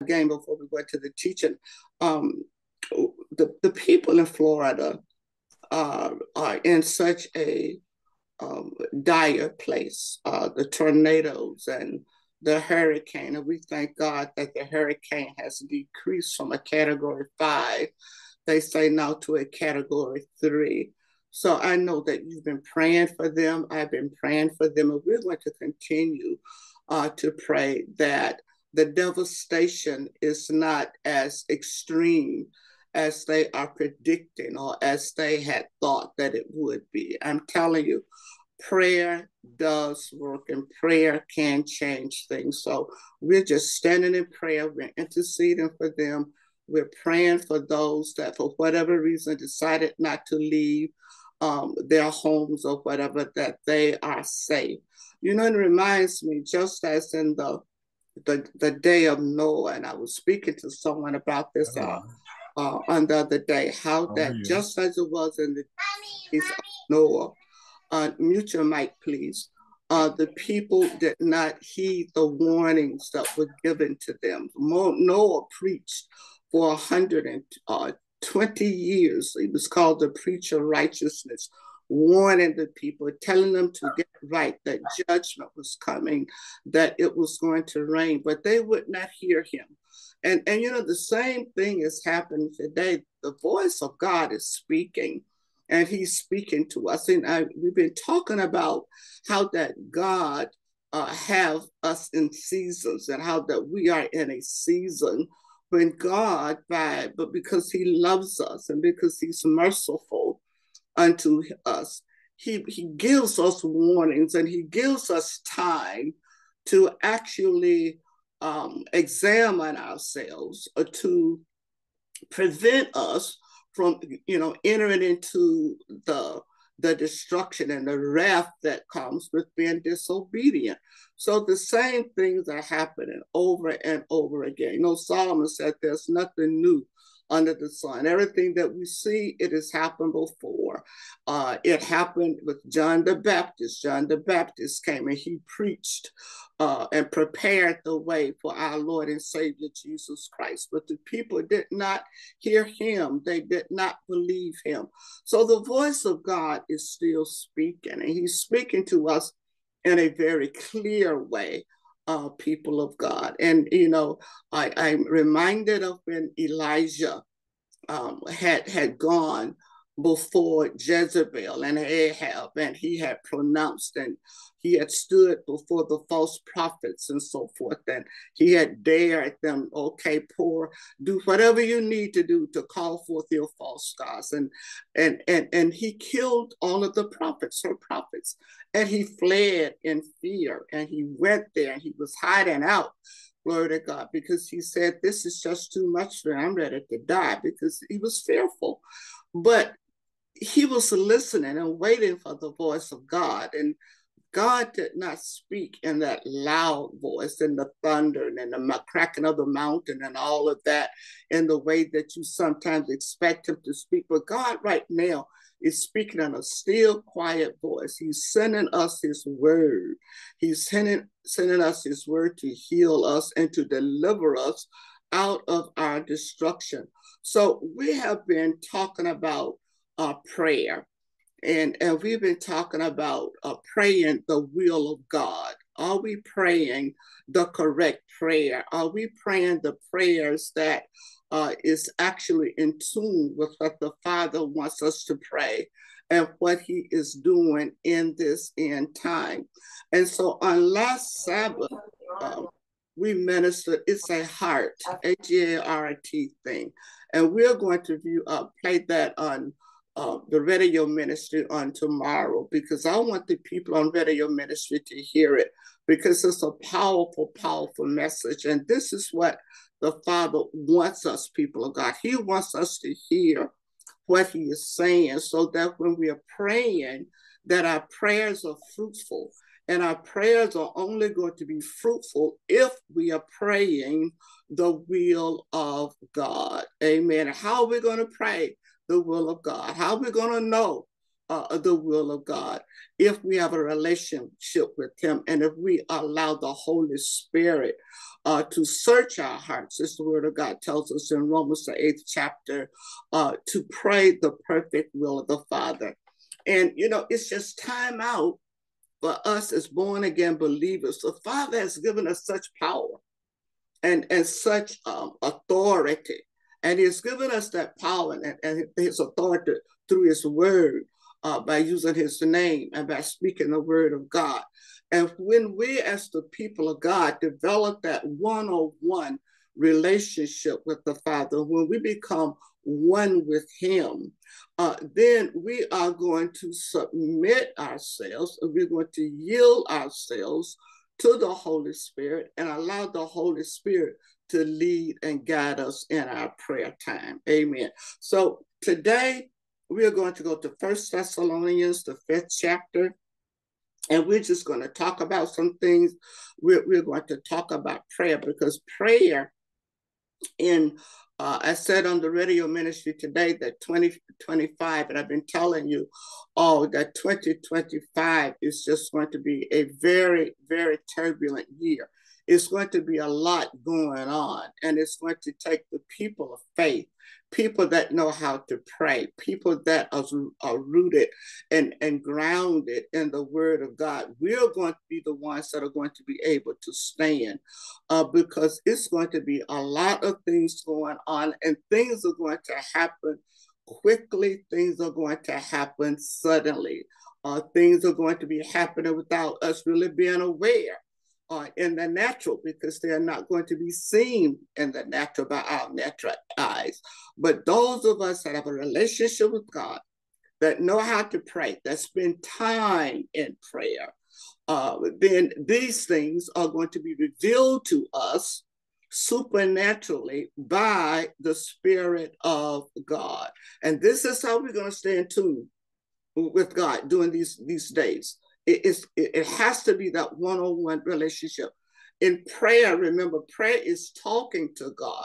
again before we went to the teaching. Um, the, the people in Florida uh, are in such a um, dire place. Uh, the tornadoes and the hurricane, and we thank God that the hurricane has decreased from a category five, they say now to a category three. So I know that you've been praying for them. I've been praying for them, and we're going to continue uh, to pray that the devastation is not as extreme as they are predicting or as they had thought that it would be. I'm telling you, prayer does work and prayer can change things. So we're just standing in prayer, we're interceding for them. We're praying for those that, for whatever reason, decided not to leave um, their homes or whatever, that they are safe. You know, it reminds me, just as in the the, the day of Noah, and I was speaking to someone about this uh, uh, on the other day, how that just as it was in the days of Noah, uh, mute your mic, please. Uh, the people did not heed the warnings that were given to them. Noah preached for 120 uh, years. He was called the preacher of righteousness, warning the people, telling them to get right, that judgment was coming, that it was going to rain, but they would not hear him. And, and you know, the same thing is happening today. The voice of God is speaking and he's speaking to us. And I, we've been talking about how that God uh, have us in seasons and how that we are in a season when God, by but because He loves us and because He's merciful unto us, He He gives us warnings and He gives us time to actually um, examine ourselves or to prevent us from you know entering into the the destruction and the wrath that comes with being disobedient. So the same things are happening over and over again. You know, Solomon said there's nothing new under the sun. Everything that we see, it has happened before. Uh, it happened with John the Baptist. John the Baptist came and he preached uh, and prepared the way for our Lord and Savior Jesus Christ. But the people did not hear him, they did not believe him. So the voice of God is still speaking, and he's speaking to us in a very clear way uh, people of God. And, you know, I, I'm reminded of when Elijah um, had, had gone before Jezebel and Ahab, and he had pronounced and he had stood before the false prophets and so forth, and he had dared them, okay, poor, do whatever you need to do to call forth your false gods. And and and and he killed all of the prophets, her prophets, and he fled in fear, and he went there and he was hiding out glory to God, because he said, This is just too much for me. I'm ready to die because he was fearful. But he was listening and waiting for the voice of God. And God did not speak in that loud voice and the thunder and the cracking of the mountain and all of that in the way that you sometimes expect him to speak. But God, right now, is speaking in a still, quiet voice. He's sending us his word. He's sending, sending us his word to heal us and to deliver us out of our destruction. So we have been talking about uh, prayer. And, and we've been talking about uh, praying the will of God. Are we praying the correct prayer? Are we praying the prayers that uh, is actually in tune with what the Father wants us to pray and what He is doing in this end time? And so on last Sabbath, um, we ministered, it's a heart, H E A R T thing. And we're going to view, uh, play that on uh, the radio ministry on tomorrow because I want the people on radio ministry to hear it because it's a powerful, powerful message. And this is what the Father wants us, people of God. He wants us to hear what He is saying so that when we are praying, that our prayers are fruitful. And our prayers are only going to be fruitful if we are praying the will of God. Amen. How are we going to pray? The will of God? How are we going to know uh, the will of God, if we have a relationship with Him, and if we allow the Holy Spirit uh, to search our hearts, as the Word of God tells us in Romans, the eighth chapter, uh, to pray the perfect will of the Father. And, you know, it's just time out for us as born again believers. The Father has given us such power and, and such um, authority. And He's given us that power and, and His authority through His Word uh, by using his name and by speaking the word of God. And when we, as the people of God, develop that one on one relationship with the Father, when we become one with Him, uh, then we are going to submit ourselves, and we're going to yield ourselves to the Holy Spirit and allow the Holy Spirit to lead and guide us in our prayer time. Amen. So today, we are going to go to First Thessalonians, the fifth chapter, and we're just going to talk about some things. We're, we're going to talk about prayer because prayer in uh, I said on the radio ministry today that 2025, and I've been telling you all oh, that 2025 is just going to be a very, very turbulent year. It's going to be a lot going on, and it's going to take the people of faith people that know how to pray, people that are, are rooted and, and grounded in the word of God. We're going to be the ones that are going to be able to stand uh, because it's going to be a lot of things going on and things are going to happen quickly, things are going to happen suddenly. Uh, things are going to be happening without us really being aware uh, in the natural because they are not going to be seen in the natural by our natural eyes. But those of us that have a relationship with God, that know how to pray, that spend time in prayer, uh, then these things are going to be revealed to us supernaturally by the Spirit of God. And this is how we're going to stay in tune with God during these, these days. It, is, it has to be that one on one relationship. In prayer, remember, prayer is talking to God.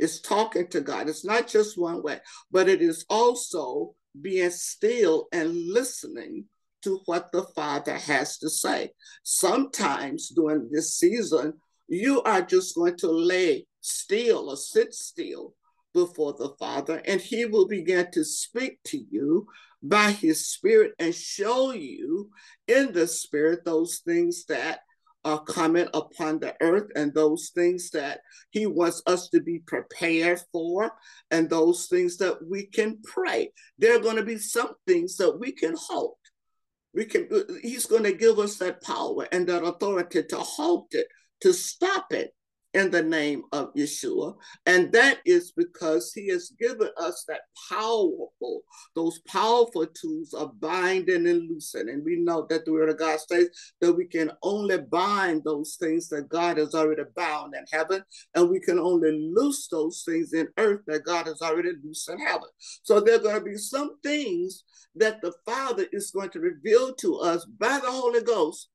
It's talking to God. It's not just one way, but it is also being still and listening to what the Father has to say. Sometimes during this season, you are just going to lay still or sit still before the Father, and He will begin to speak to you by his spirit and show you in the spirit those things that are coming upon the earth and those things that he wants us to be prepared for and those things that we can pray. There are going to be some things that we can halt. We can he's going to give us that power and that authority to halt it to stop it in the name of Yeshua. And that is because he has given us that powerful, those powerful tools of binding and loosing. And we know that the word of God says that we can only bind those things that God has already bound in heaven, and we can only loose those things in earth that God has already loosed in heaven. So there are going to be some things that the Father is going to reveal to us by the Holy Ghost.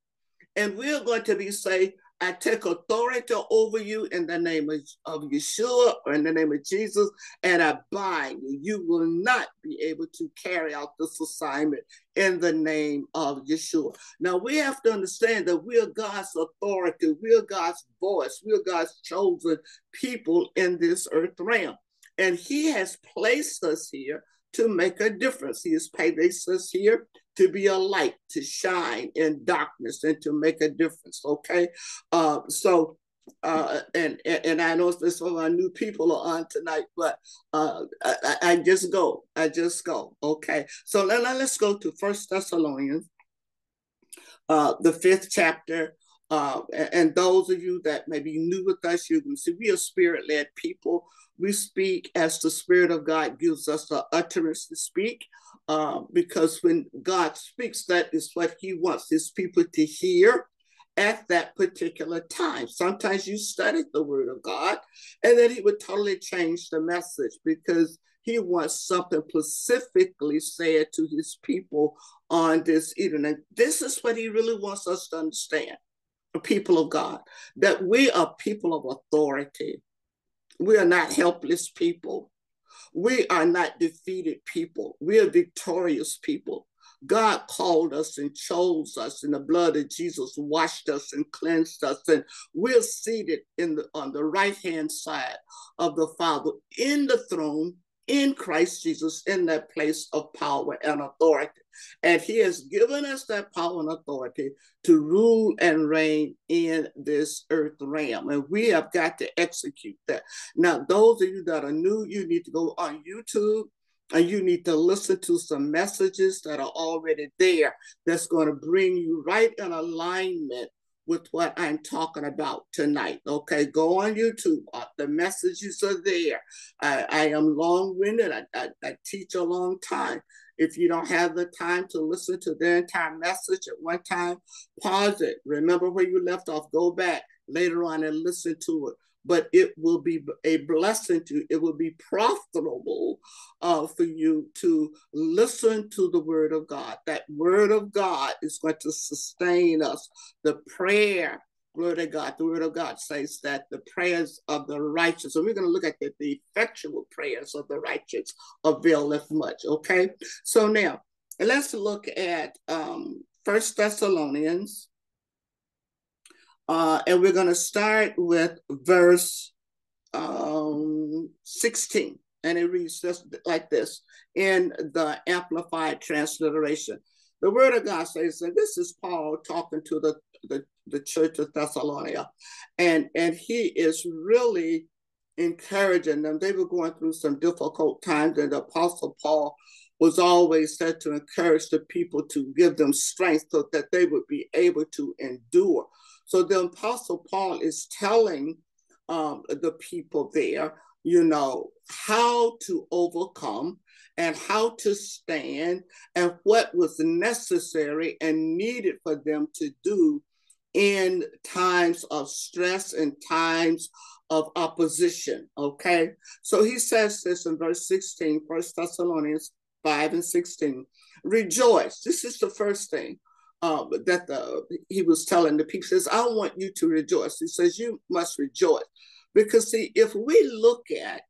And we're going to be say, I take authority over you in the name of, of Yeshua or in the name of Jesus, and I bind you. You will not be able to carry out this assignment in the name of Yeshua. Now we have to understand that we are God's authority, we are God's voice, we are God's chosen people in this earth realm. And He has placed us here to make a difference. He has placed us here to be a light, to shine in darkness, and to make a difference. Okay, uh, so uh, and and I know some of our new people are on tonight, but uh, I, I just go, I just go. Okay, so let, let's go to First Thessalonians, uh, the fifth chapter. Uh, and those of you that may be new with us, you can see we are spirit led people. We speak as the Spirit of God gives us the utterance to speak. Uh, because when God speaks, that is what He wants His people to hear at that particular time. Sometimes you study the Word of God, and then He would totally change the message because He wants something specifically said to His people on this evening. this is what He really wants us to understand, people of God, that we are people of authority. We are not helpless people. We are not defeated people. We are victorious people. God called us and chose us, and the blood of Jesus washed us and cleansed us, and we're seated in the, on the right hand side of the Father in the throne in Christ Jesus in that place of power and authority. And he has given us that power and authority to rule and reign in this earth realm. And we have got to execute that. Now, those of you that are new, you need to go on YouTube and you need to listen to some messages that are already there that's going to bring you right in alignment with what I'm talking about tonight. Okay, go on YouTube. Uh, the messages are there. I, I am long winded. I, I, I, teach a long time. If you don't have the time to listen to the entire message at one time, pause it. Remember where you left off. Go back later on and listen to it but it will be a blessing to you. it will be profitable uh, for you to listen to the word of god that word of god is going to sustain us the prayer glory to god the word of god says that the prayers of the righteous and we're going to look at the, the effectual prayers of the righteous availeth much okay so now let's look at um first thessalonians uh, and we're going to start with verse um, 16. And it reads just like this in the Amplified Transliteration. The Word of God says, and this is Paul talking to the, the, the church of Thessalonica. And, and he is really encouraging them. They were going through some difficult times, and the Apostle Paul was always said to encourage the people to give them strength so that they would be able to endure. So the Apostle Paul is telling um, the people there, you know, how to overcome and how to stand and what was necessary and needed for them to do in times of stress and times of opposition. Okay. So he says this in verse 16, 1 Thessalonians 5 and 16. Rejoice. This is the first thing um, that the, he was telling the people says, I want you to rejoice. He says, you must rejoice. Because see, if we look at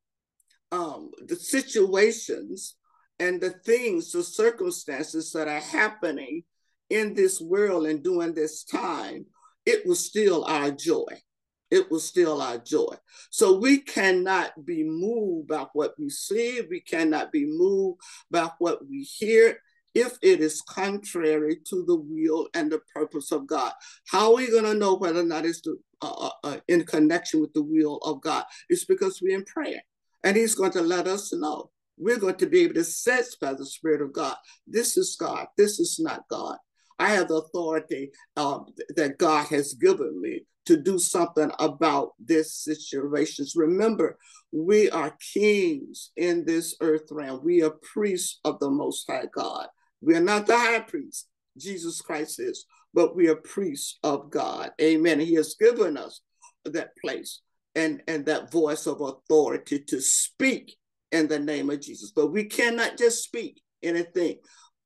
um, the situations and the things, the circumstances that are happening in this world and during this time, it was still our joy. It was still our joy. So we cannot be moved by what we see. We cannot be moved by what we hear if it is contrary to the will and the purpose of God. How are we going to know whether or not it's the, uh, uh, uh, in connection with the will of God? It's because we're in prayer. And He's going to let us know. We're going to be able to sense by the Spirit of God this is God, this is not God. I have the authority uh, that God has given me to do something about this situations. Remember, we are kings in this earth realm. We are priests of the Most High God. We are not the high priest, Jesus Christ is, but we are priests of God. Amen. He has given us that place and, and that voice of authority to speak in the name of Jesus. But we cannot just speak anything.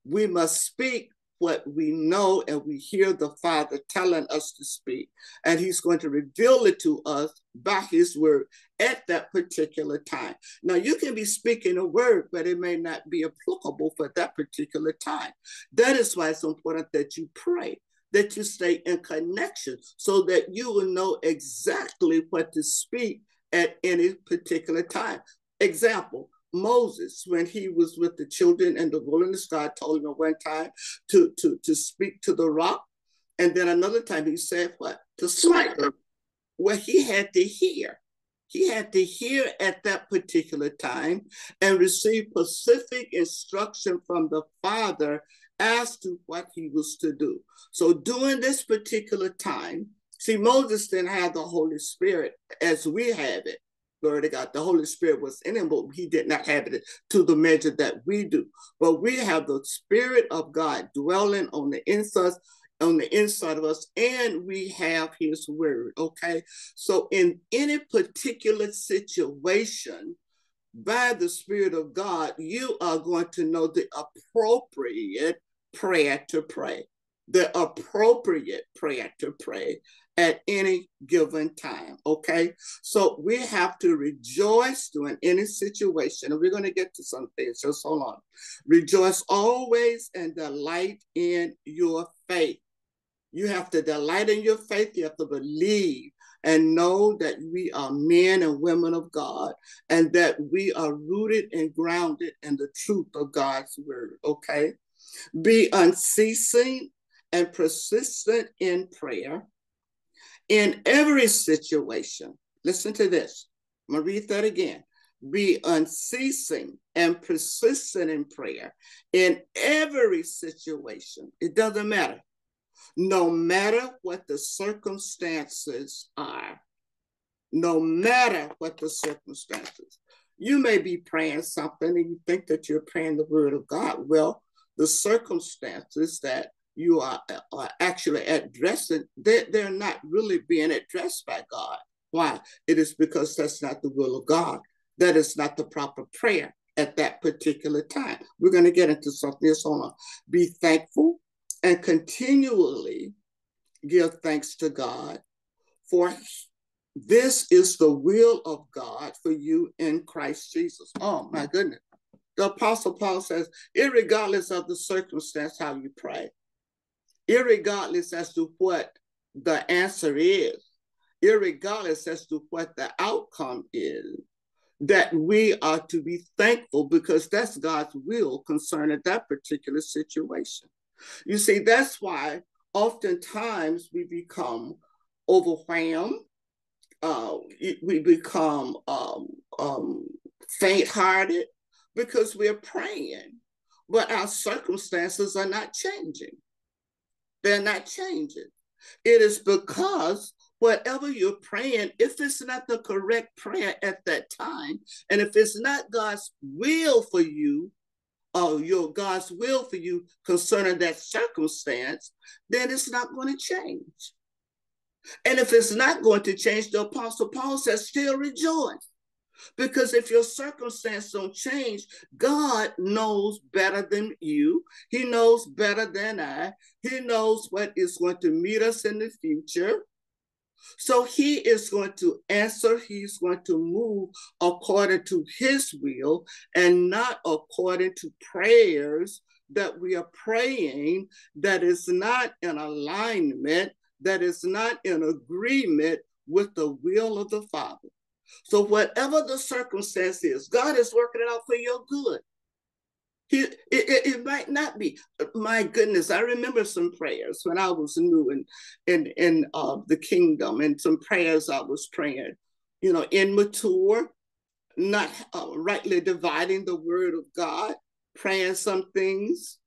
We must speak what we know and we hear the Father telling us to speak. And He's going to reveal it to us by His word at that particular time. Now, you can be speaking a word, but it may not be applicable for that particular time. That is why it's important that you pray. That you stay in connection so that you will know exactly what to speak at any particular time. Example, Moses, when he was with the children in the wilderness, God told him at one time to, to, to speak to the rock. And then another time he said, What? To smite her. Well, he had to hear. He had to hear at that particular time and receive specific instruction from the Father as to what he was to do. So during this particular time, see, Moses didn't have the Holy Spirit as we have it. Glory to God. The Holy Spirit was in him, but he did not have it to the measure that we do. But we have the Spirit of God dwelling on the inside, on the inside of us, and we have his word. Okay. So in any particular situation, by the Spirit of God, you are going to know the appropriate prayer to pray. The appropriate prayer to pray at any given time. Okay. So we have to rejoice during any situation. And we're going to get to some things. Just hold on. Rejoice always and delight in your faith. You have to delight in your faith. You have to believe and know that we are men and women of God and that we are rooted and grounded in the truth of God's word. Okay. Be unceasing and persistent in prayer in every situation. Listen to this. I'm going to read that again. Be unceasing and persistent in prayer in every situation. It doesn't matter. No matter what the circumstances are, no matter what the circumstances, you may be praying something and you think that you're praying the word of God. Well, the circumstances that you are, are actually addressing, they're, they're not really being addressed by God. Why? It is because that's not the will of God. That is not the proper prayer at that particular time. We're going to get into something. Hold on. Be thankful and continually give thanks to God, for this is the will of God for you in Christ Jesus. Oh my goodness. The Apostle Paul says, regardless of the circumstance, how you pray, regardless as to what the answer is, irregardless as to what the outcome is, that we are to be thankful because that's God's will concerning that particular situation. You see, that's why oftentimes we become overwhelmed, uh, we become um, um, faint hearted because we're praying, but our circumstances are not changing. They're not changing. It is because whatever you're praying, if it's not the correct prayer at that time, and if it's not God's will for you, or your God's will for you concerning that circumstance, then it's not going to change. And if it's not going to change, the Apostle Paul says, still rejoice. Because if your circumstance don't change, God knows better than you. He knows better than I. He knows what is going to meet us in the future. So he is going to answer, he's going to move according to his will and not according to prayers that we are praying that is not in alignment, that is not in agreement with the will of the Father. So, whatever the circumstance is, God is working it out for your good. He, it, it, it, might not be. My goodness, I remember some prayers when I was new in in in uh, the kingdom, and some prayers I was praying. You know, immature, not uh, rightly dividing the word of God, praying some things,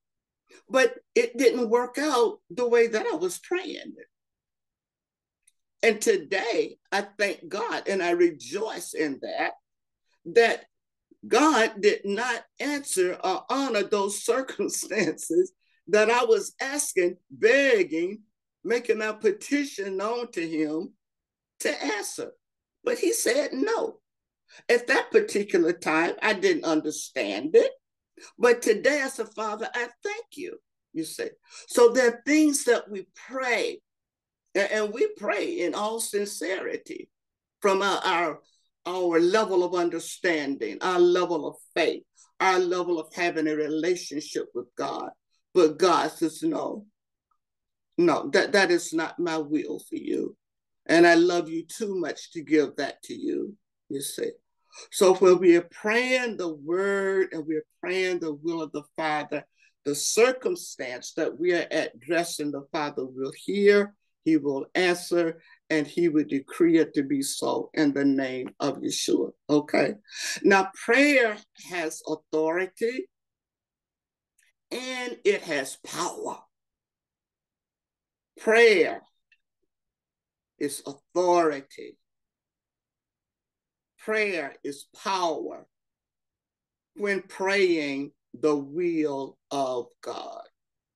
but it didn't work out the way that I was praying. And today, I thank God and I rejoice in that that God did not answer or honor those circumstances that I was asking, begging, making a petition known to him to answer. But he said no. At that particular time, I didn't understand it. But today, as a father, I thank you, you say. So there are things that we pray, and we pray in all sincerity from our, our our level of understanding, our level of faith, our level of having a relationship with God. But God says, no, no, that, that is not my will for you. And I love you too much to give that to you, you see. So when we are praying the word and we're praying the will of the Father, the circumstance that we are addressing, the Father will hear, he will answer, and he will decree it to be so in the name of Yeshua. Okay. Now, prayer has authority and it has power. Prayer is authority. Prayer is power when praying the will of God.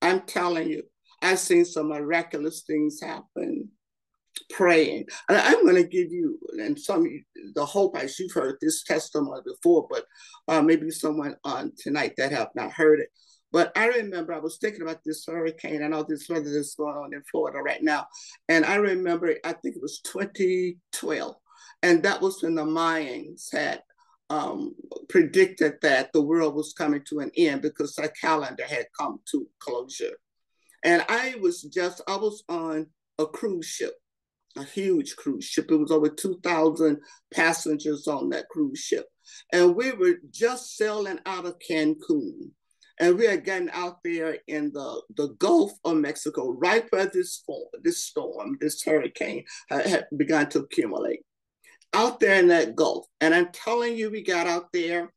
I'm telling you, I've seen some miraculous things happen praying. And I'm going to give you, and some the hope as you've heard this testimony before, but uh, maybe someone on tonight that have not heard it. But I remember I was thinking about this hurricane and all this weather that's going on in Florida right now. And I remember, I think it was 2012. And that was when the Mayans had um, predicted that the world was coming to an end because their calendar had come to closure. And I was just, I was on a cruise ship, a huge cruise ship. It was over 2,000 passengers on that cruise ship. And we were just sailing out of Cancun. And we are getting out there in the, the Gulf of Mexico, right where this this storm, this hurricane had begun to accumulate. Out there in that Gulf. And I'm telling you, we got out there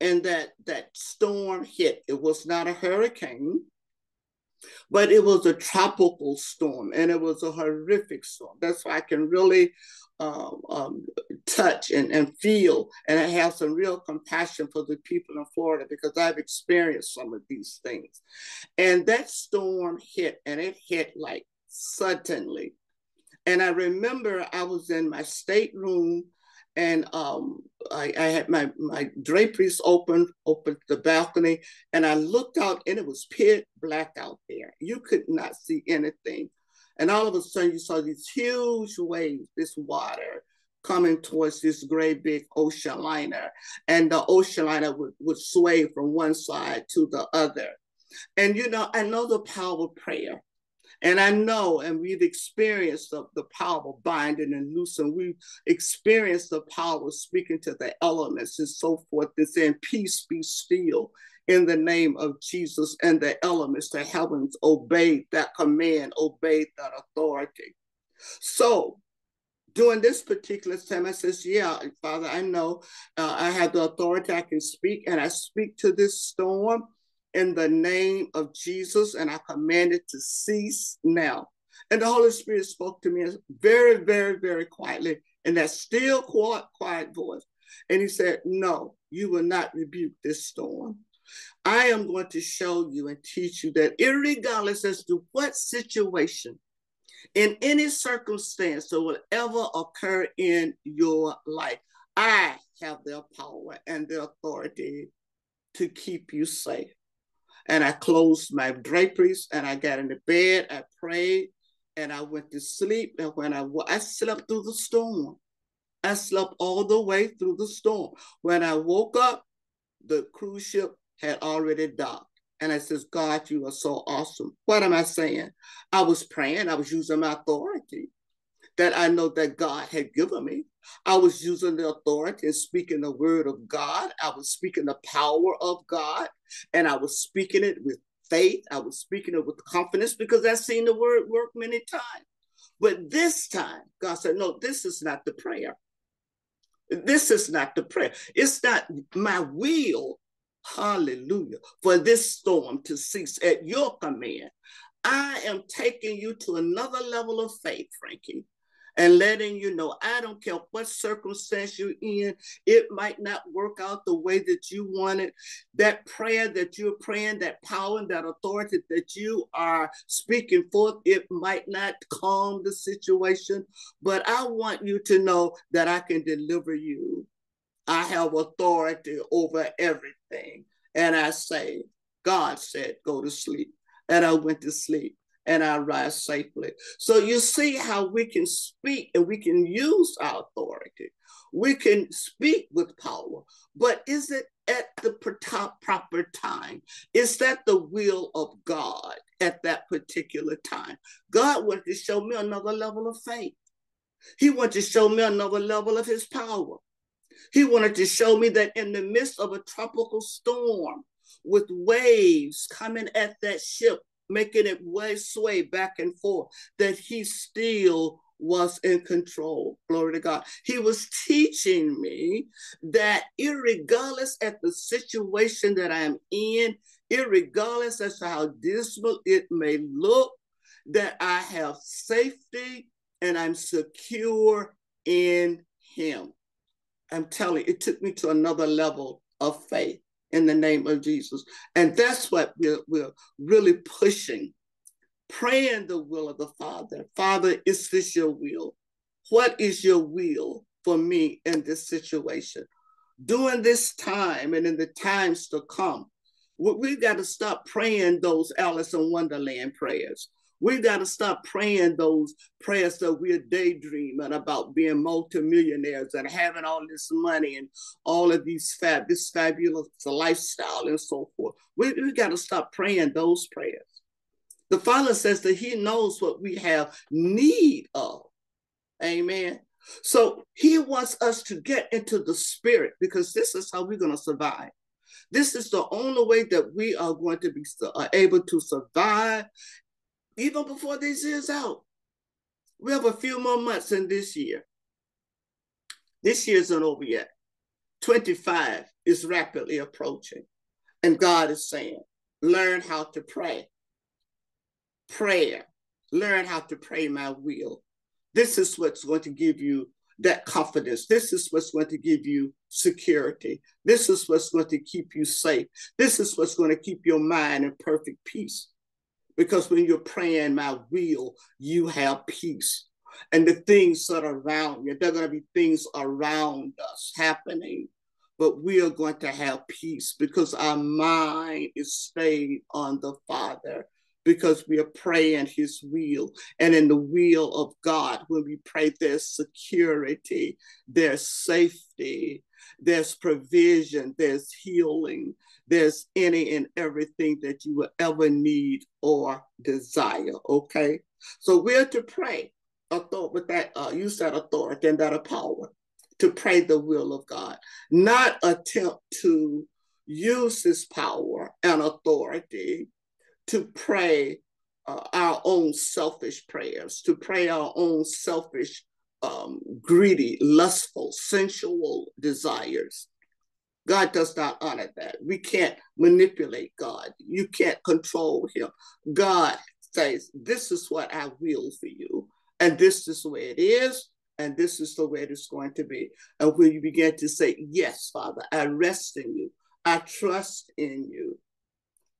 and that that storm hit. It was not a hurricane but it was a tropical storm and it was a horrific storm. That's why I can really um, um, touch and, and feel, and I have some real compassion for the people in Florida because I've experienced some of these things. And that storm hit, and it hit like suddenly. And I remember I was in my stateroom and um, I, I, had my, my draperies open, open the balcony, and I looked out and it was pitch black out there. You could not see anything. And all of a sudden you saw these huge waves, this water coming towards this great big ocean liner. And the ocean liner would, would sway from one side to the other. And you know, I know the power of prayer. And I know, and we've experienced the, the power of binding and loosing. We've experienced the power of speaking to the elements and so forth and saying, Peace be still in the name of Jesus. And the elements, the heavens obeyed that command, obeyed that authority. So during this particular time, I says, yeah, Father, I know uh, I have the authority, I can speak, and I speak to this storm in the name of Jesus, and I command it to cease now. And the Holy Spirit spoke to me very, very, very quietly in that still, quiet, quiet voice. And he said, No, you will not rebuke this storm. I am going to show you and teach you that, regardless as to what situation, in any circumstance that will ever occur in your life, I have the power and the authority to keep you safe and I closed my draperies and I got in the bed. I prayed and I went to sleep. And when I I slept through the storm, I slept all the way through the storm. When I woke up, the cruise ship had already docked. And I says, God, you are so awesome. What am I saying? I was praying. I was using my authority that I know that God had given me. I was using the authority and speaking the word of God. I was speaking the power of God, and I was speaking it with faith. I was speaking it with confidence because I've seen the word work many times. But this time, God said, No, this is not the prayer. This is not the prayer. It's not my will, hallelujah, for this storm to cease at your command. I am taking you to another level of faith, Frankie and letting you know I don't care what circumstance you're in, it might not work out the way that you wanted. That prayer that you're praying, that power and that authority that you are speaking forth, it might not calm the situation, but I want you to know that I can deliver you. I have authority over everything. And I say, God said, go to sleep. And I went to sleep and I rise safely. So you see how we can speak and we can use our authority. We can speak with power, but is it at the proper time? Is that the will of God at that particular time? God wanted to show me another level of faith. He wanted to show me another level of his power. He wanted to show me that in the midst of a tropical storm with waves coming at that ship, making it way sway back and forth, that he still was in control. Glory to God. He was teaching me that regardless at the situation that I'm in, regardless as to how dismal it may look, that I have safety and I'm secure in him. I'm telling you, it took me to another level of faith in the name of Jesus. And that's what we're, we're really pushing, praying the will of the Father. Father, is this your will? What is your will for me in this situation? During this time and in the times to come, We've got to stop praying those Alice in Wonderland prayers. We got to stop praying those prayers that we're daydreaming about being multimillionaires and having all this money and all of these fab, this fabulous lifestyle and so forth. We, we got to stop praying those prayers. The Father says that He knows what we have need of. Amen. So He wants us to get into the Spirit because this is how we're going to survive. This is the only way that we are going to be uh, able to survive even before this year's out. We have a few more months in this year. This year isn't over yet. 25 is rapidly approaching. And God is saying, learn how to pray. Prayer. Learn how to pray my will. This is what's going to give you that confidence. This is what's going to give you security. This is what's going to keep you safe. This is what's going to keep your mind in perfect peace. Because when you're praying my will, you have peace. And the things that are around you, there are going to be things around us happening, but we are going to have peace because our mind is stayed on the Father because we are praying his will. And in the will of God, when we pray, there's security, there's safety, there's provision, there's healing, there's any and everything that you will ever need or desire. Okay. So we're to pray authority with that uh, use that authority and that a power to pray the will of God, not attempt to use his power and authority to pray uh, our own selfish prayers, to pray our own selfish, um, greedy, lustful, sensual desires. God does not honor that. We can't manipulate God. You can't control him. God says, This is what I will for you, and this is the way it is, and this is the way it is going to be. And when you begin to say, Yes, Father, I rest in you, I trust in you,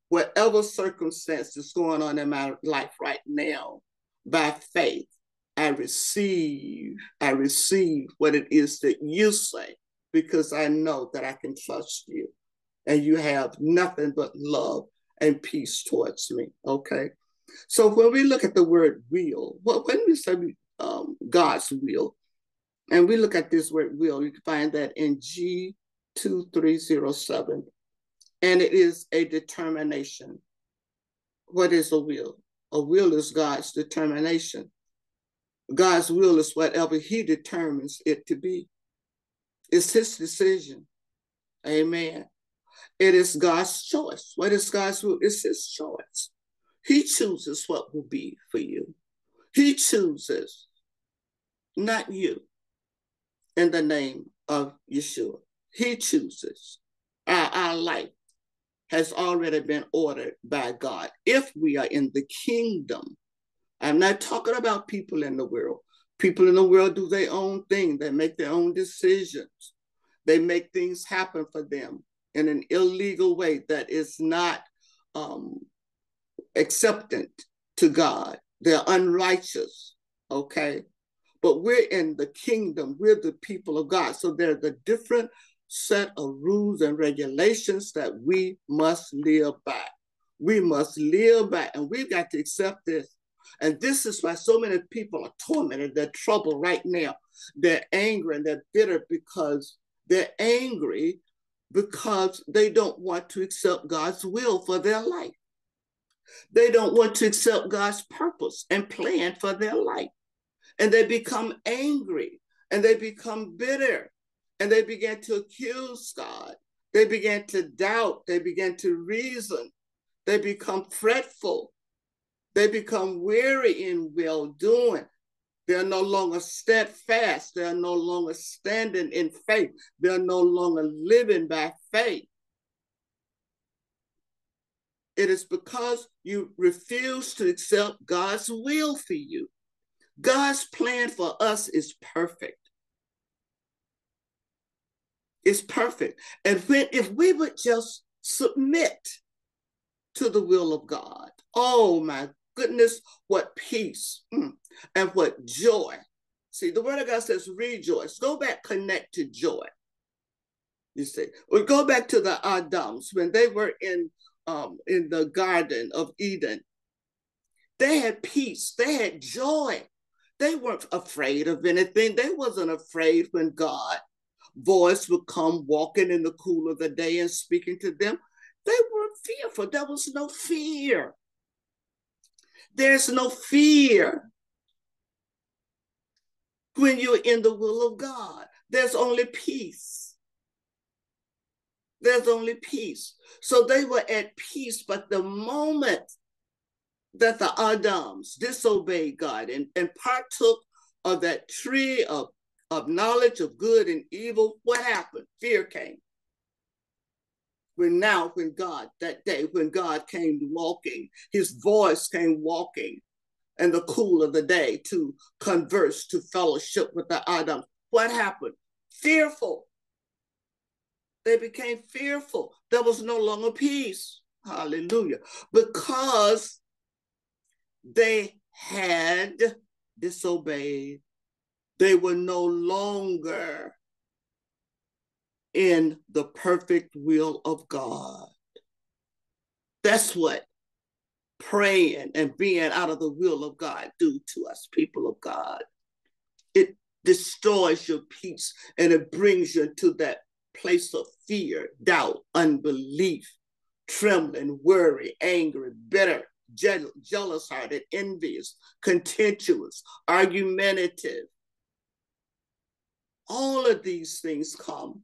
whatever circumstance is going on in my life right now, by faith, I receive, I receive what it is that you say because I know that I can trust you and you have nothing but love and peace towards me. Okay. So when we look at the word will, when we say um, God's will, and we look at this word will, you can find that in G2307 and it is a determination. What is a will? A will is God's determination. God's will is whatever He determines it to be. It's His decision. Amen. It is God's choice. What is God's will? It's His choice. He chooses what will be for you. He chooses, not you, in the name of Yeshua. He chooses our, our life has already been ordered by God. If we are in the kingdom, I'm not talking about people in the world. People in the world do their own thing, they make their own decisions, they make things happen for them in an illegal way that is not um, acceptant to God. They're unrighteous, okay? But we're in the kingdom, we're the people of God. So there's a different set of rules and regulations that we must live by. We must live by, and we've got to accept this. And this is why so many people are tormented, they're troubled right now. They're angry and they're bitter because they're angry because they don't want to accept God's will for their life. They don't want to accept God's purpose and plan for their life. And they become angry and they become bitter and they began to accuse God. They began to doubt. They began to reason. They become fretful. They become weary in well doing. They're no longer steadfast. They're no longer standing in faith. They're no longer living by faith. It is because you refuse to accept God's will for you. God's plan for us is perfect is perfect. And when if we would just submit to the will of God, oh my goodness, what peace mm, and what joy. See, the word of God says rejoice. Go back, connect to joy. You see, we go back to the Adams when they were in um, in the Garden of Eden, they had peace, they had joy. They weren't afraid of anything. They wasn't afraid when God voice would come walking in the cool of the day and speaking to them. They weren't fearful. There was no fear. There's no fear when you're in the will of God. There's only peace. There's only peace. So they were at peace, but the moment that the Adams disobeyed God and, and partook of that tree of, of knowledge of good and evil, what happened? Fear came. When now, when God, that day, when God came walking, his voice came walking in the cool of the day to converse, to fellowship with the Adam, what happened? Fearful. They became fearful. There was no longer peace. Hallelujah. Because they had disobeyed. They were no longer in the perfect will of God. That's what praying and being out of the will of God do to us, people of God. It destroys your peace and it brings you to that place of fear, doubt, unbelief, trembling, worry, angry, bitter, jealous hearted, envious, contentious, argumentative. All of these things come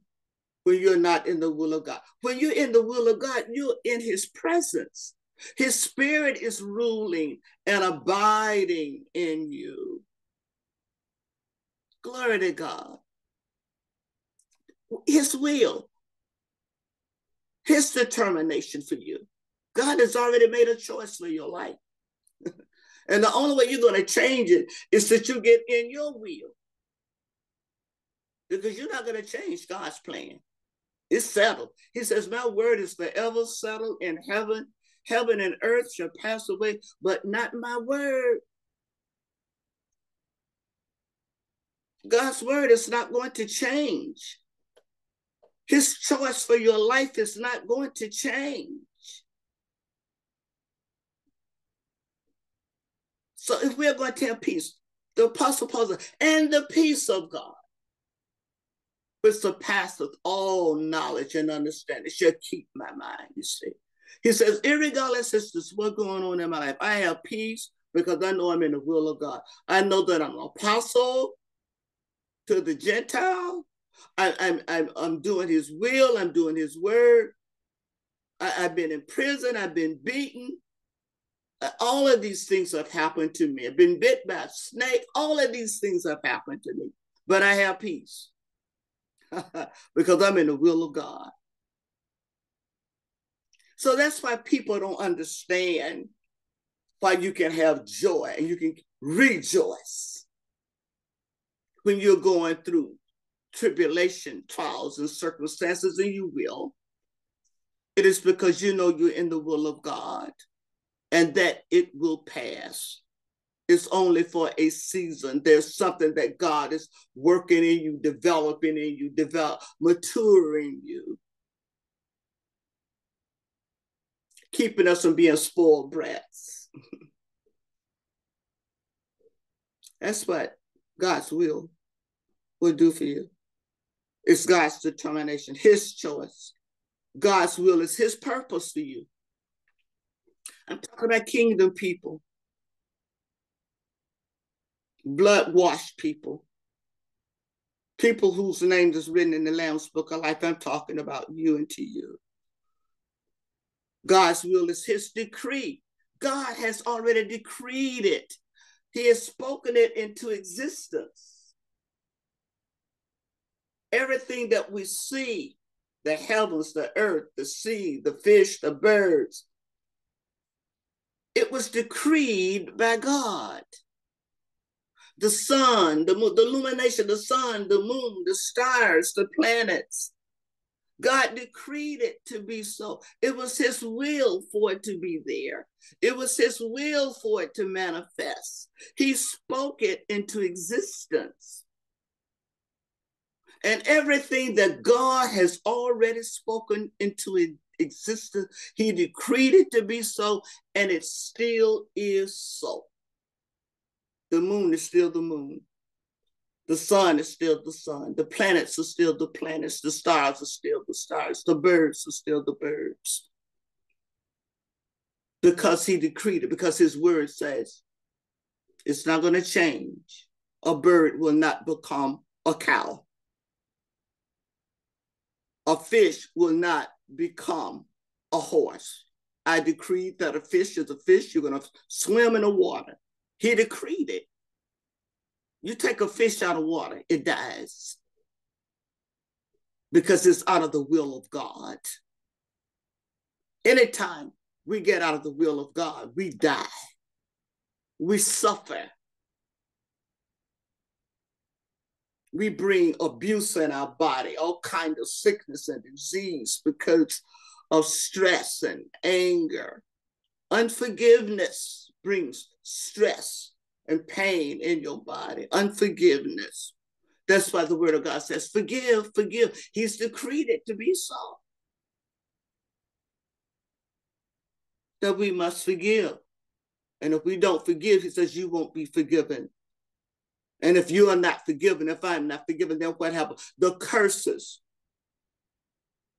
when you're not in the will of God. When you're in the will of God, you're in His presence. His Spirit is ruling and abiding in you. Glory to God. His will, His determination for you. God has already made a choice for your life. and the only way you're going to change it is that you get in your will. Because you're not going to change God's plan. It's settled. He says, My word is forever settled in heaven. Heaven and earth shall pass away, but not my word. God's word is not going to change. His choice for your life is not going to change. So if we're going to have peace, the apostle Paul says, and the peace of God, which surpasseth all knowledge and understanding, shall keep my mind, you see. He says, irregardless of what's going on in my life, I have peace because I know I'm in the will of God. I know that I'm an apostle to the Gentile. I, I'm, I'm, I'm doing his will, I'm doing his word. I, I've been in prison, I've been beaten, uh, all of these things have happened to me. I've been bit by a snake. All of these things have happened to me, but I have peace because I'm in the will of God. So that's why people don't understand why you can have joy and you can rejoice when you're going through tribulation, trials, and circumstances, and you will. It is because you know you're in the will of God and that it will pass. It's only for a season. There's something that God is working in you, developing in you, develop, maturing you, keeping us from being spoiled brats. That's what God's will will do for you. It's God's determination, His choice. God's will is His purpose for you. I'm talking about kingdom people, blood washed people, people whose names is written in the Lamb's Book of Life. I'm talking about you and to you. God's will is his decree. God has already decreed it. He has spoken it into existence. Everything that we see, the heavens, the earth, the sea, the fish, the birds, it was decreed by God. The sun, the, the illumination, the sun, the moon, the stars, the planets. God decreed it to be so. It was his will for it to be there. It was his will for it to manifest. He spoke it into existence. And everything that God has already spoken into existence, He decreed it to be so, and it still is so. The moon is still the moon. The sun is still the sun. The planets are still the planets. The stars are still the stars. The birds are still the birds. Because he decreed it, because his word says it's not going to change. A bird will not become a cow. A fish will not become a horse. I decreed that a fish is a fish. You're going to swim in the water. He decreed it. You take a fish out of water, it dies because it's out of the will of God. Anytime we get out of the will of God, we die. We suffer. We bring abuse in our body, all kind of sickness and disease because of stress and anger. Unforgiveness brings stress and pain in your body, unforgiveness. That's why the word of God says, forgive, forgive. He's decreed it to be so. That we must forgive. And if we don't forgive, he says, you won't be forgiven. And if you are not forgiven, if I'm not forgiven, then what happens? The curses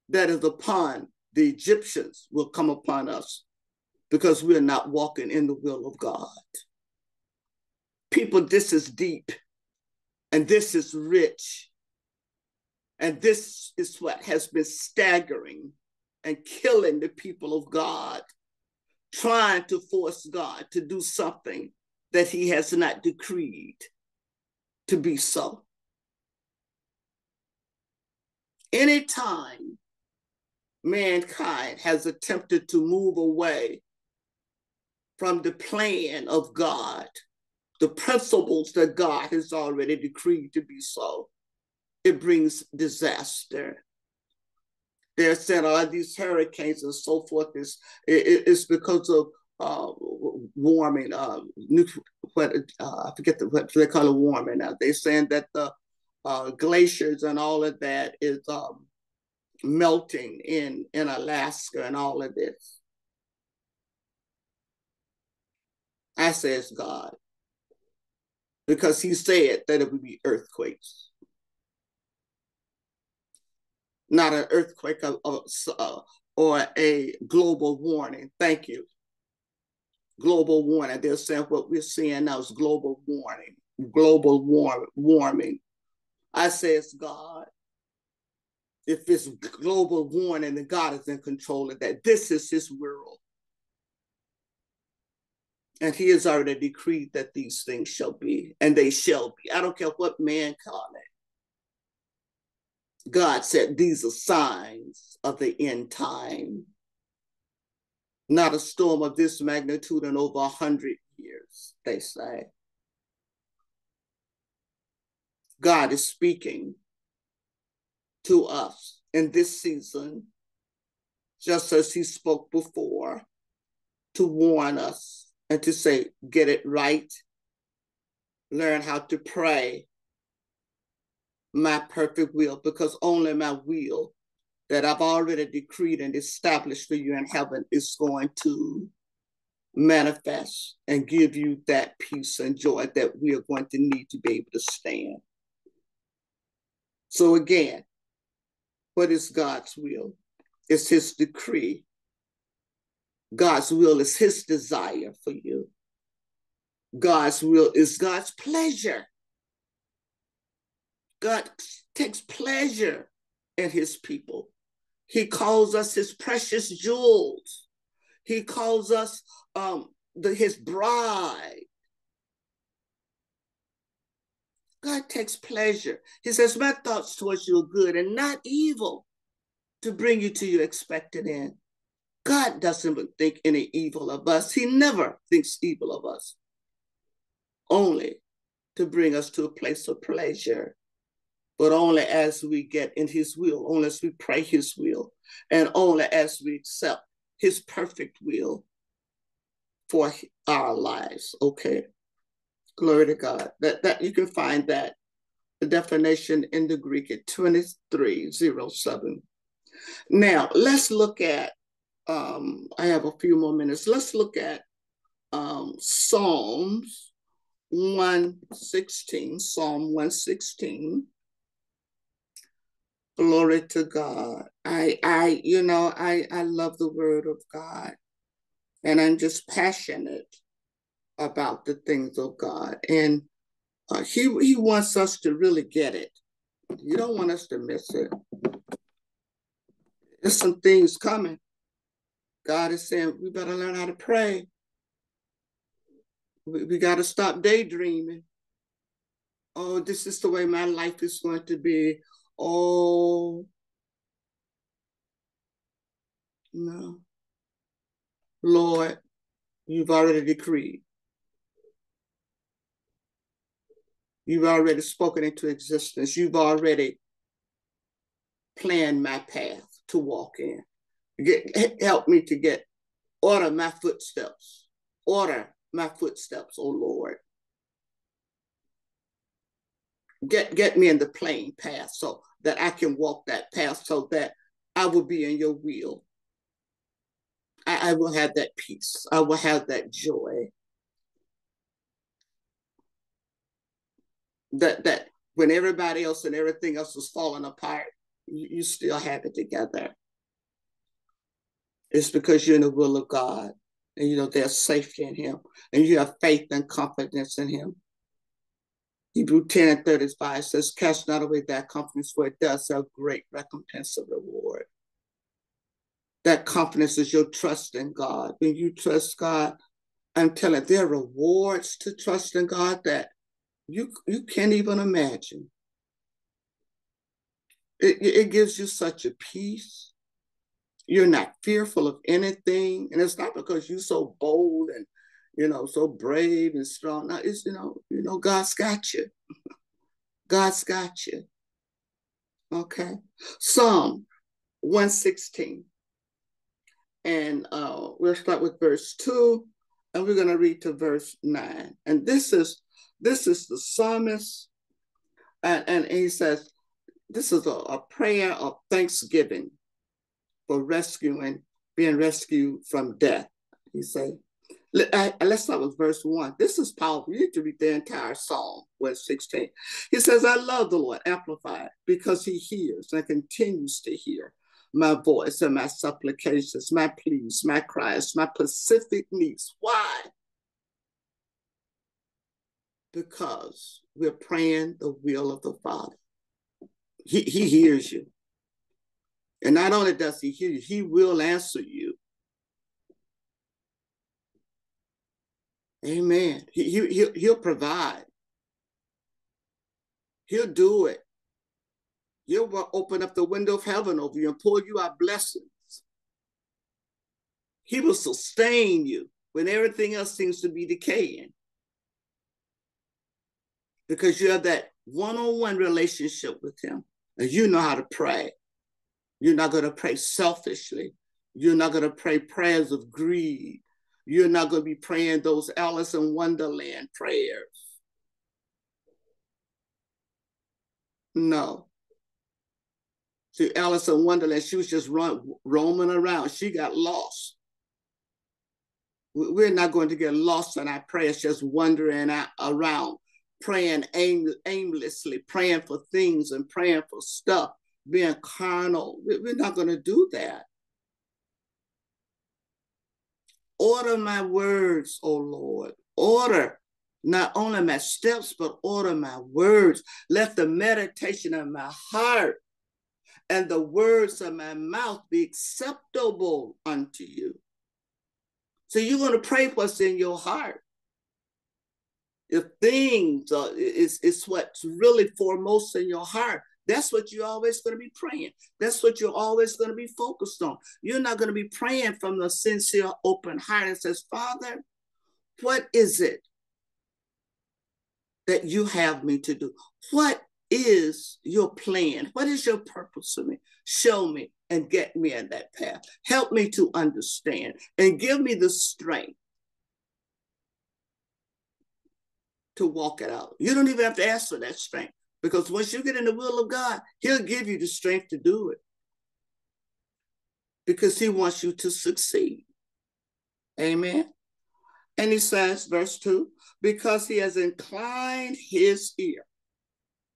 that is upon the Egyptians will come upon us because we're not walking in the will of God people, this is deep and this is rich. And this is what has been staggering and killing the people of God, trying to force God to do something that he has not decreed to be so. Anytime mankind has attempted to move away from the plan of God, the principles that God has already decreed to be so, it brings disaster. They're saying all these hurricanes and so forth is it, it's because of uh, warming. Uh, what uh, I forget the, what they call it warming now. They're saying that the uh, glaciers and all of that is um, melting in in Alaska and all of this. I says God because he said that it would be earthquakes. Not an earthquake or a global warning. Thank you. Global warning. They're saying what we're seeing now is global warning, global war- warming. I says, God, if it's global warning, then God is in control of that. This is his world. And he has already decreed that these things shall be, and they shall be. I don't care what man call it. God said these are signs of the end time. Not a storm of this magnitude in over a hundred years, they say. God is speaking to us in this season, just as he spoke before, to warn us and to say, get it right, learn how to pray my perfect will, because only my will that I've already decreed and established for you in heaven is going to manifest and give you that peace and joy that we are going to need to be able to stand. So, again, what is God's will? It's his decree God's will is his desire for you. God's will is God's pleasure. God takes pleasure in his people. He calls us his precious jewels. He calls us um, the, his bride. God takes pleasure. He says, My thoughts towards you are good and not evil to bring you to your expected end. God doesn't think any evil of us. He never thinks evil of us, only to bring us to a place of pleasure. But only as we get in His will, only as we pray His will, and only as we accept His perfect will for our lives. Okay. Glory to God. That that you can find that the definition in the Greek at 2307 Now, let's look at, um, I have a few more minutes. Let's look at um, Psalms 116, Psalm 116. Glory to God. I, I, you know, I, I love the word of God and I'm just passionate about the things of God. And uh, he, he wants us to really get it. You don't want us to miss it. There's some things coming. God is saying we better learn how to pray. We, we got to stop daydreaming. Oh, this is the way my life is going to be. Oh, no. Lord, you've already decreed. You've already spoken into existence. You've already planned my path to walk in. Get, help me to get order my footsteps. Order my footsteps, oh Lord. Get get me in the plain path so that I can walk that path so that I will be in your will. I, I will have that peace. I will have that joy. That that when everybody else and everything else was falling apart, you, you still have it together. It's because you're in the will of God and you know there's safety in him and you have faith and confidence in him. Hebrew 10 and 35 says, Cast not away that confidence, for it does have great recompense of reward. That confidence is your trust in God. When you trust God, I'm telling there are rewards to trust in God that you, you can't even imagine. It, it gives you such a peace. You're not fearful of anything. And it's not because you're so bold and you know, so brave and strong. Now it's, you know, you know, God's got you. God's got you. Okay. Psalm 116. And uh, we'll start with verse 2, and we're going to read to verse 9. And this is this is the psalmist, and, and he says, this is a, a prayer of thanksgiving for rescuing, being rescued from death. He say, let's start with verse one. This is powerful. You need to read the entire Psalm, verse 16. He says, I love the Lord, amplified, because he hears and continues to hear my voice and my supplications, my pleas, my cries, my pacific needs. Why? Because we're praying the will of the Father. He, he hears you. And not only does he hear you, he will answer you. Amen. He, he, he'll, he'll provide. He'll do it. He'll open up the window of heaven over you and pour you out blessings. He will sustain you when everything else seems to be decaying. Because you have that one on one relationship with Him and you know how to pray. You're not going to pray selfishly. You're not going to pray prayers of greed. You're not going to be praying those Alice in Wonderland prayers. No. See, Alice in Wonderland, she was just run, roaming around. She got lost. We're not going to get lost in our prayers, just wandering around, praying aim, aimlessly, praying for things and praying for stuff, being carnal. We're not going to do that. Order my words, O Lord. Order not only my steps, but order my words. Let the meditation of my heart and the words of my mouth be acceptable unto you. So you're going to pray what's in your heart. If things uh, is, is what's really foremost in your heart, that's what you're always going to be praying. That's what you're always going to be focused on. You're not going to be praying from the sincere, open heart and says, Father, what is it that you have me to do? What is your plan? What is your purpose for me? Show me and get me in that path. Help me to understand and give me the strength to walk it out. You don't even have to ask for that strength. Because once you get in the will of God, He'll give you the strength to do it. because he wants you to succeed. Amen. And he says, verse 2 because he has inclined his ear.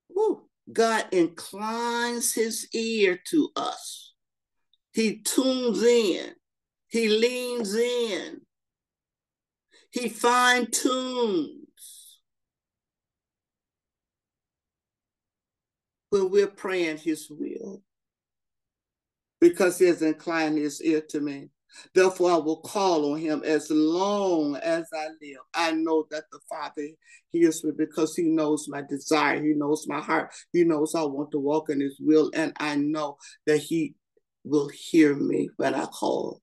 Woo. God inclines his ear to us. He tunes in, he leans in, he fine tunes when we're praying his will because he has inclined his ear to me. Therefore, I will call on him as long as I live. I know that the Father hears me because he knows my desire. He knows my heart. He knows I want to walk in his will. And I know that he will hear me when I call.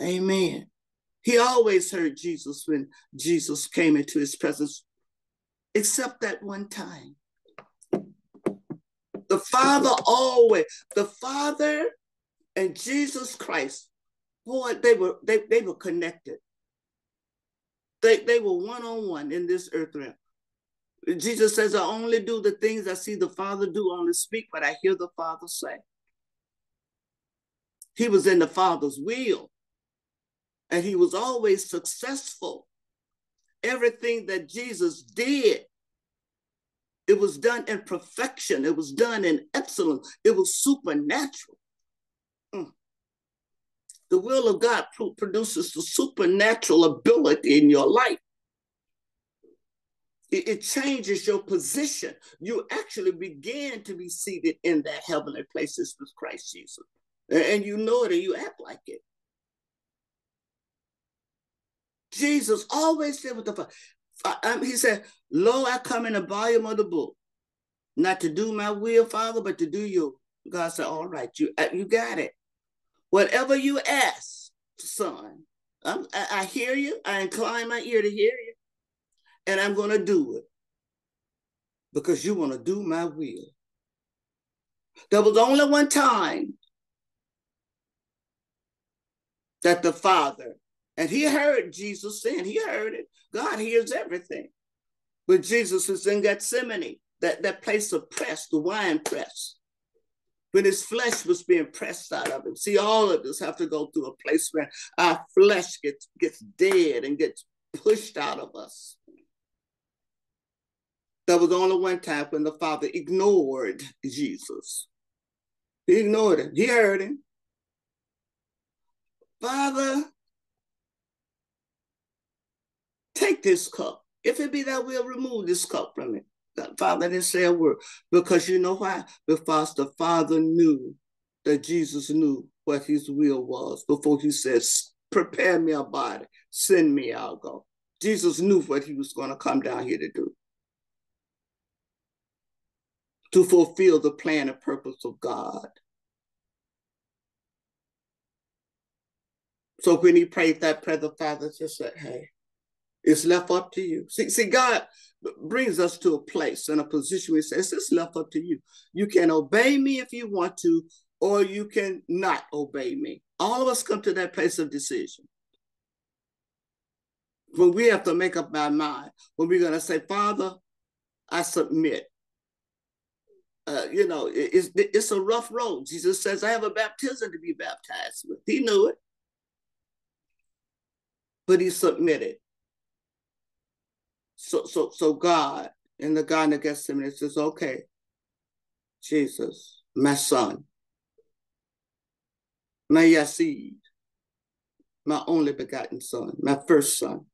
Amen. He always heard Jesus when Jesus came into his presence, except that one time. The Father always, the Father and Jesus Christ, boy, they were they, they were connected. They, they were one-on-one in this earth realm. Jesus says, I only do the things I see the Father do, only speak what I hear the Father say. He was in the Father's will, and he was always successful. Everything that Jesus did, it was done in perfection, it was done in excellence, it was supernatural. Mm. The will of God produces the supernatural ability in your life. It, it changes your position. You actually begin to be seated in that heavenly places with Christ Jesus. And you know it and you act like it. Jesus always said with the Father, um, he said, Lo, I come in the volume of the book, not to do my will, Father, but to do your. God said, All right, you, uh, you got it. Whatever you ask, son, I, I hear you. I incline my ear to hear you. And I'm going to do it because you want to do my will. There was only one time that the Father, and he heard Jesus saying, he heard it. God hears everything. But Jesus was in Gethsemane, that, that place of press, the wine press when his flesh was being pressed out of him. See, all of us have to go through a place where our flesh gets, gets dead and gets pushed out of us. There was only one time when the Father ignored Jesus. He ignored him. He heard him. Father, take this cup. If it be that we will, remove this cup from it. Father didn't say a word because you know why? Because the Father knew that Jesus knew what his will was before he says, Prepare me a body, send me, I'll go. Jesus knew what he was going to come down here to do to fulfill the plan and purpose of God. So when he prayed that prayer, the Father just said, Hey, it's left up to you. See, see, God brings us to a place and a position where he says, it's left up to you. You can obey me if you want to, or you can not obey me. All of us come to that place of decision. When we have to make up our mind, when we're going to say, Father, I submit. Uh, you know, it, it's, it's a rough road. Jesus says, I have a baptism to be baptized with. He knew it. But he submitted. So, so, so God in the Garden of Gethsemane says, okay, Jesus, my son, my Yachid, my only begotten son, my first son,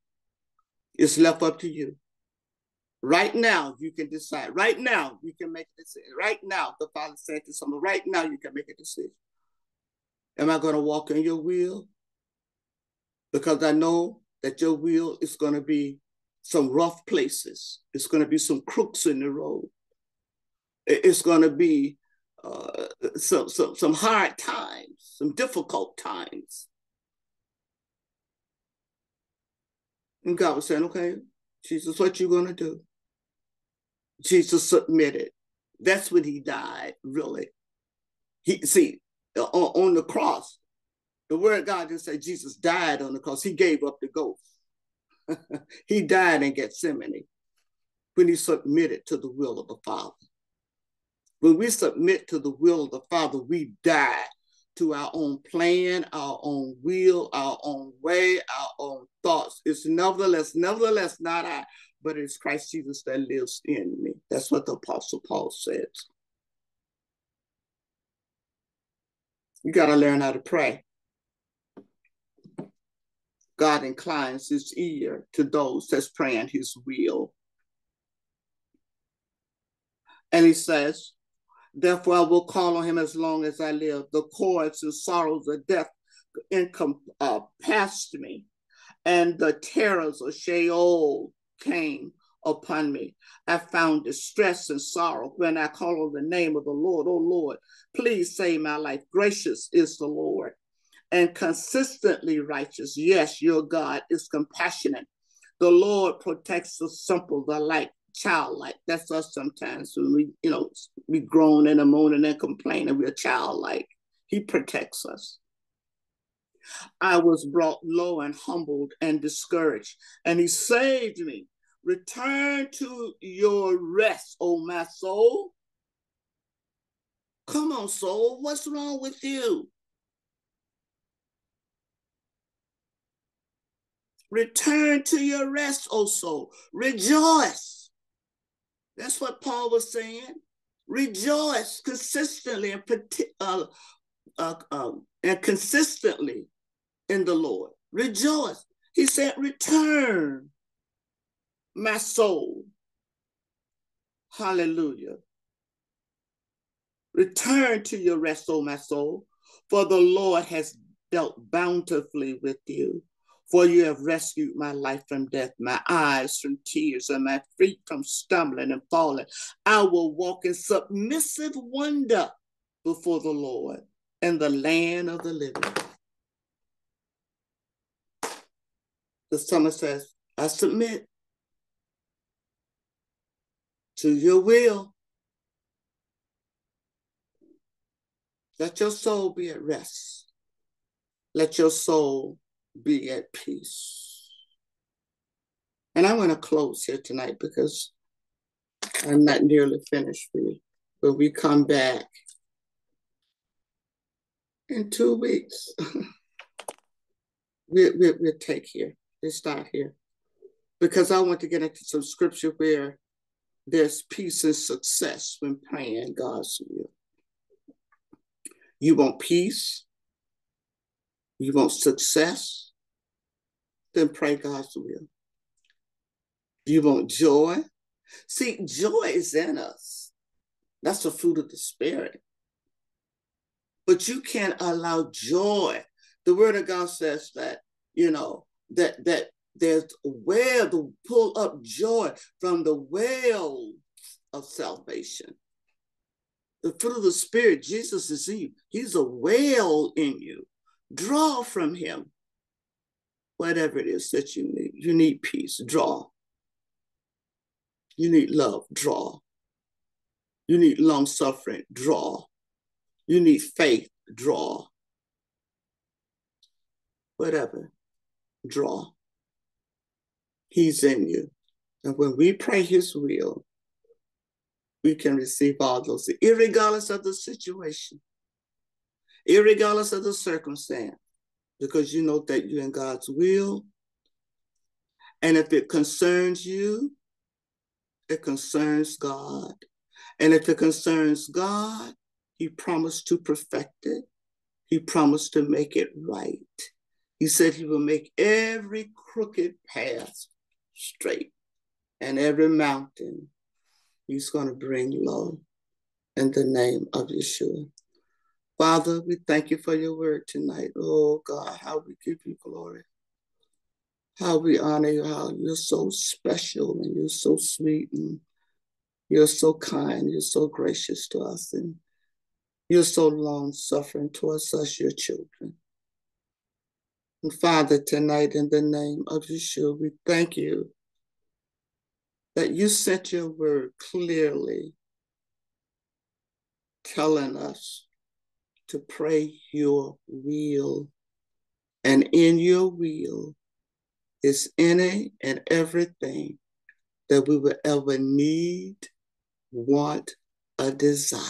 it's left up to you. Right now, you can decide. Right now, you can make a decision. Right now, the Father said to someone, right now, you can make a decision. Am I going to walk in your will? Because I know that your will is going to be some rough places. It's going to be some crooks in the road. It's going to be uh, some, some, some hard times, some difficult times. And God was saying, okay, Jesus, what you going to do? Jesus submitted. That's when he died, really. He see on, on the cross, the word God didn't say Jesus died on the cross. He gave up the ghost. he died in Gethsemane when he submitted to the will of the Father. When we submit to the will of the Father, we die to our own plan, our own will, our own way, our own thoughts. It's nevertheless, nevertheless, not I, but it's Christ Jesus that lives in me. That's what the Apostle Paul says. You got to learn how to pray. God inclines his ear to those that's praying his will. And he says, Therefore, I will call on him as long as I live. The cords and sorrows of death income, uh, passed me, and the terrors of Sheol came upon me. I found distress and sorrow when I call on the name of the Lord. Oh Lord, please save my life. Gracious is the Lord and consistently righteous. Yes, your God is compassionate. The Lord protects the simple, the like childlike. That's us sometimes when we, you know, we groan and moaning and complaining. We're childlike. He protects us. I was brought low and humbled and discouraged, and he saved me. Return to your rest, O oh my soul. Come on, soul. What's wrong with you? Return to your rest, O soul. Rejoice. That's what Paul was saying. Rejoice consistently and, uh, uh, uh, and consistently in the Lord. Rejoice. He said, Return, my soul. Hallelujah. Return to your rest, O my soul, for the Lord has dealt bountifully with you. For you have rescued my life from death, my eyes from tears, and my feet from stumbling and falling. I will walk in submissive wonder before the Lord in the land of the living. The psalmist says, I submit to your will. Let your soul be at rest. Let your soul be at peace. And I want to close here tonight because I'm not nearly finished with But we come back in two weeks, we, we, we'll take here. We'll start here. Because I want to get into some scripture where there's peace and success when praying God's will. You want peace? You want success? Then pray God's will. You want joy? See, joy is in us. That's the fruit of the Spirit. But you can't allow joy. The Word of God says that, you know, that that there's a well to pull up joy from the well of salvation. The fruit of the Spirit, Jesus is in you. He's a well in you. Draw from him. Whatever it is that you need. You need peace, draw. You need love, draw. You need long suffering, draw. You need faith, draw. Whatever, draw. He's in you. And when we pray his will, we can receive all those, regardless of the situation regardless of the circumstance, because you know that you're in God's will. And if it concerns you, it concerns God. And if it concerns God, He promised to perfect it, He promised to make it right. He said He will make every crooked path straight and every mountain He's going to bring low in the name of Yeshua. Father, we thank you for your word tonight. Oh God, how we give you glory. How we honor you, how you're so special and you're so sweet and you're so kind, you're so gracious to us, and you're so long suffering towards us, your children. And Father, tonight in the name of Yeshua, we thank you that you sent your word clearly telling us to pray your will. And in your will is any and everything that we will ever need, want, a desire.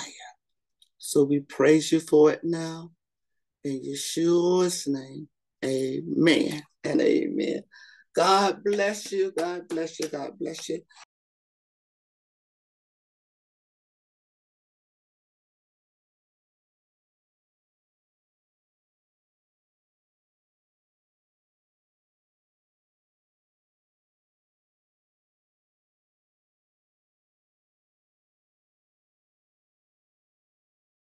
So we praise you for it now. In Yeshua's name, amen and amen. God bless you. God bless you. God bless you.